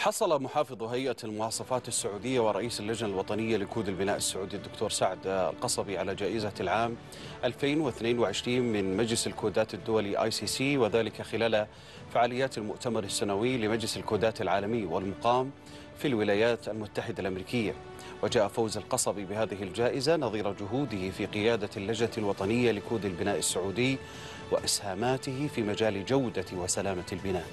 حصل محافظ هيئة المواصفات السعودية ورئيس اللجنة الوطنية لكود البناء السعودي الدكتور سعد القصبي على جائزة العام 2022 من مجلس الكودات الدولي ICC وذلك خلال فعاليات المؤتمر السنوي لمجلس الكودات العالمي والمقام في الولايات المتحدة الأمريكية. وجاء فوز القصبي بهذه الجائزة نظير جهوده في قيادة اللجنة الوطنية لكود البناء السعودي وإسهاماته في مجال جودة وسلامة البناء.